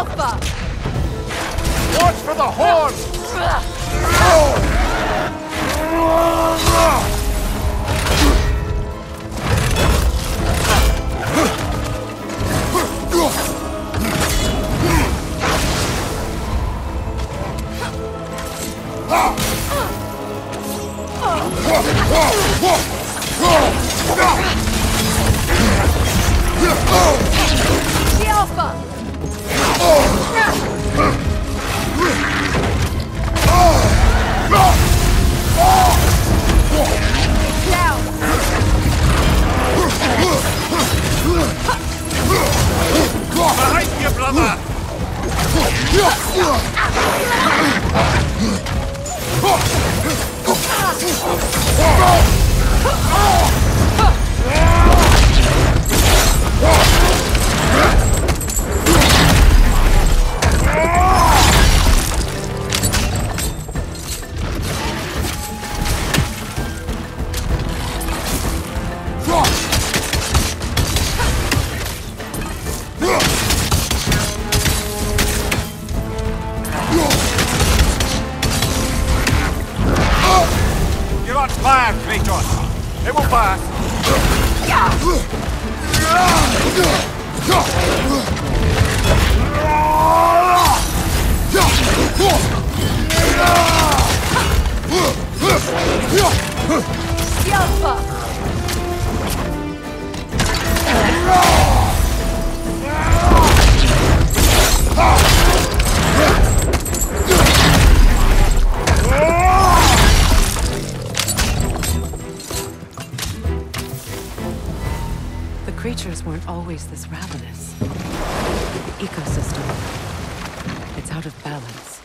Alpha! Watch for the horn! The Alpha! Behind brother! You're The creatures weren't always this ravenous. Ecosystem. It's out of balance.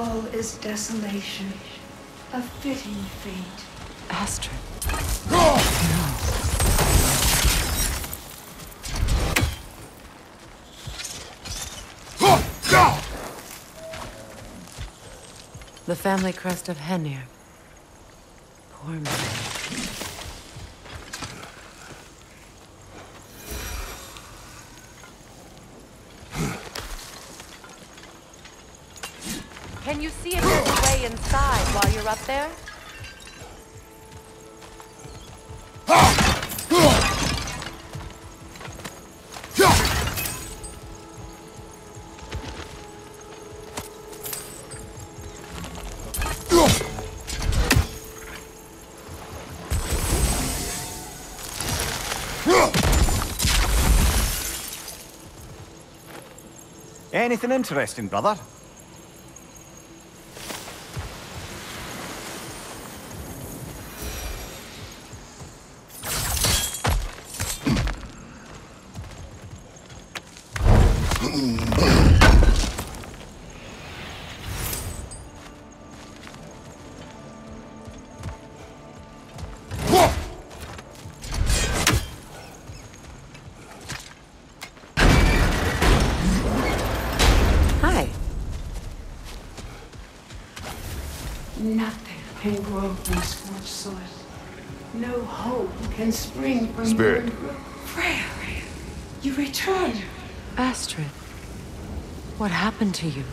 All is desolation, a fitting fate. Astrid. The family crest of Henir. Poor man. Can you see if there's a way inside while you're up there? Anything interesting, brother? Nothing can grow from scorched soil. No hope can spring from Spirit. burned ground. Freya, you return. Astrid. What happened to you?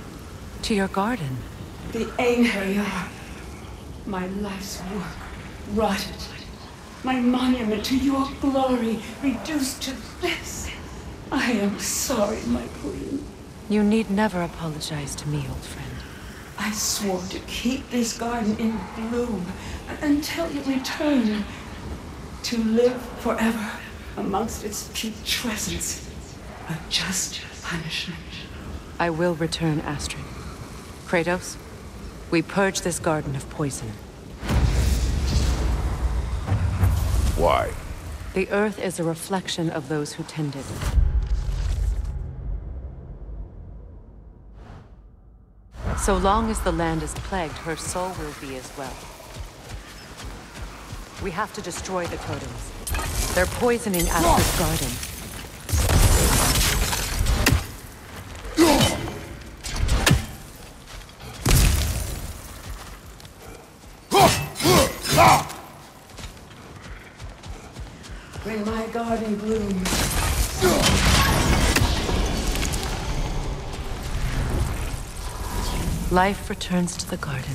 To your garden? The Einherjar. My life's work rotted. My monument to your glory reduced to this. I am sorry, my queen. You need never apologize to me, old friend. I swore to keep this garden in bloom until you return. To live forever amongst its putrescence. a just punishment. I will return, Astrid. Kratos, we purge this garden of poison. Why? The earth is a reflection of those who tend it. So long as the land is plagued, her soul will be as well. We have to destroy the totems. They're poisoning Astrid's garden. Life returns to the garden.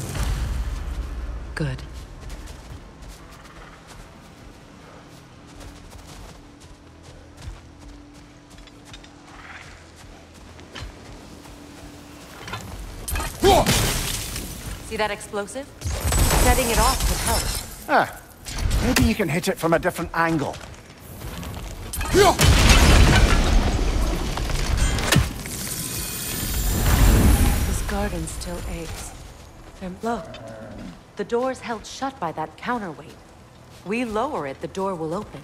Good. See that explosive? Setting it off could help. Ah, maybe you can hit it from a different angle. Garden still aches. And look, the door's held shut by that counterweight. We lower it, the door will open.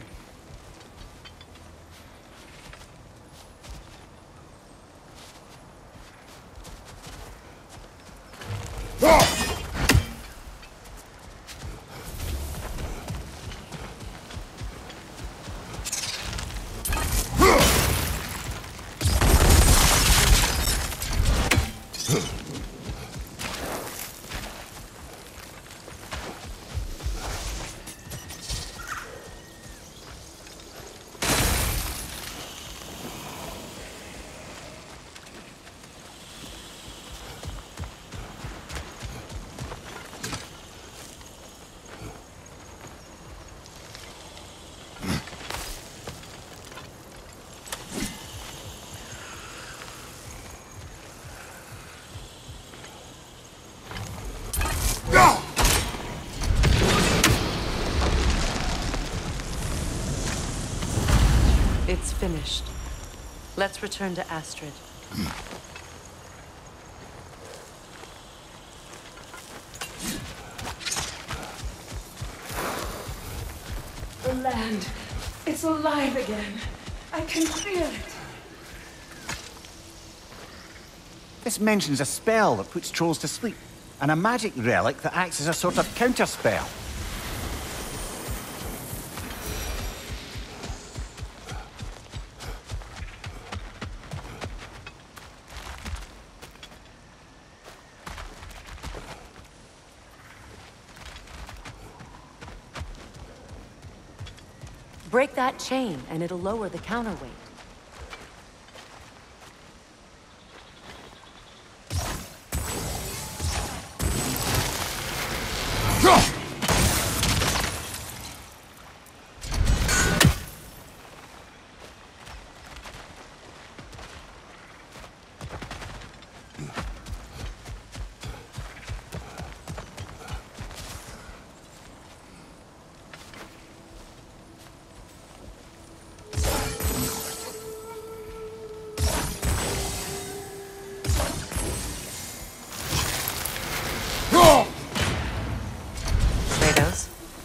Finished. Let's return to Astrid. The land. It's alive again. I can feel it. This mentions a spell that puts trolls to sleep, and a magic relic that acts as a sort of counter chain, and it'll lower the counterweight.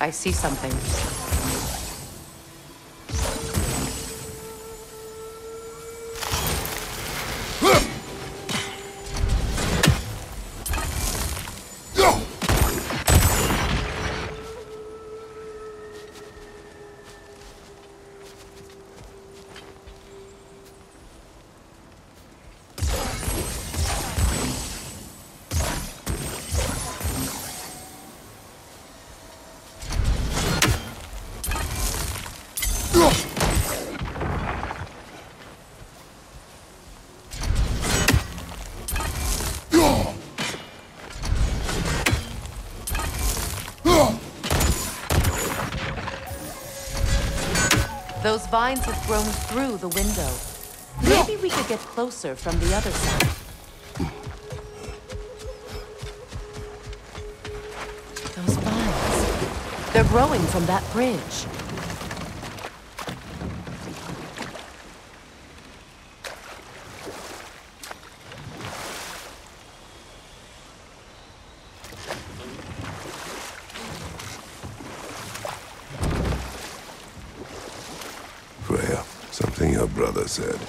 I see something. Those vines have grown through the window. Maybe we could get closer from the other side. Those vines. They're growing from that bridge. Something your brother said.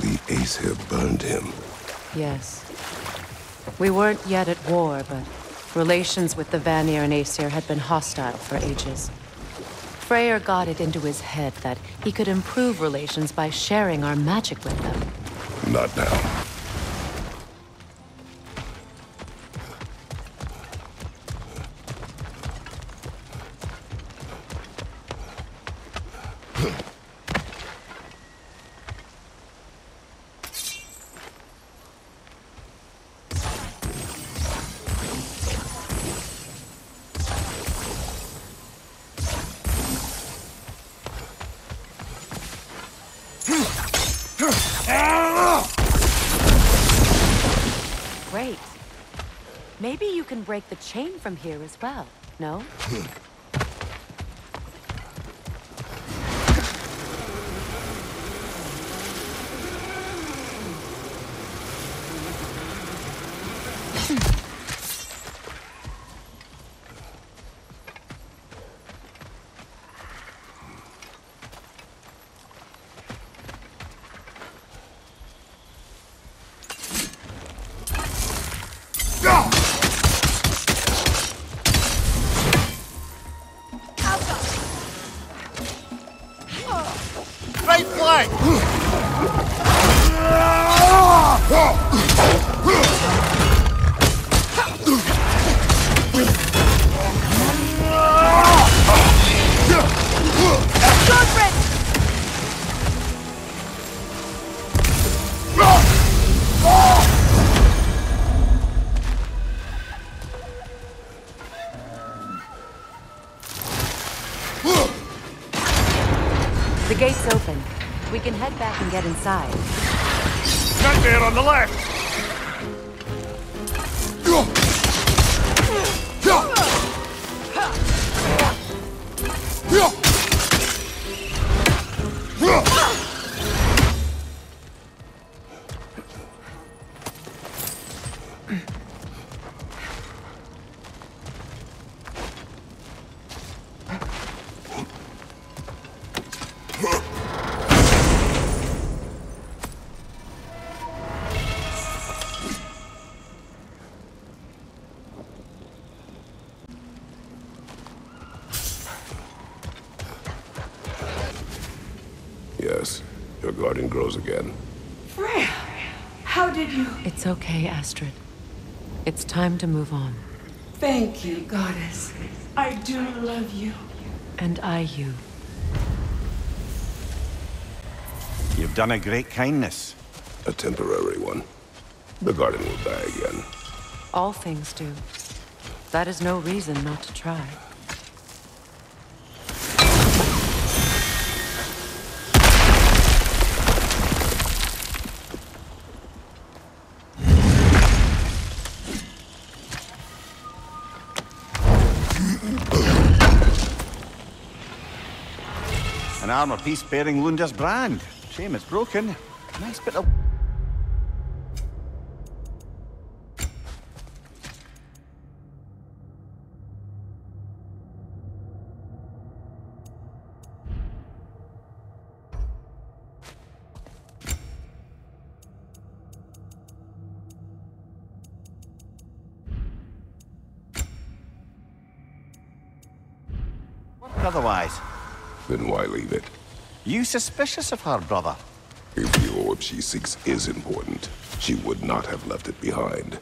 The Aesir burned him. Yes. We weren't yet at war, but relations with the Vanir and Aesir had been hostile for ages. Freyr got it into his head that he could improve relations by sharing our magic with them. Not now. Maybe you can break the chain from here as well, no? The gate's open. We can head back and get inside. Not there on the left! Your guardian grows again. Freya, how did you... It's okay, Astrid. It's time to move on. Thank you, goddess. I do love you. And I you. You've done a great kindness. A temporary one. The garden will die again. All things do. That is no reason not to try. An armor piece bearing Lunda's brand. Shame it's broken. Nice bit of... Otherwise, Then why leave it? you suspicious of her, brother? If the orb she seeks is important, she would not have left it behind.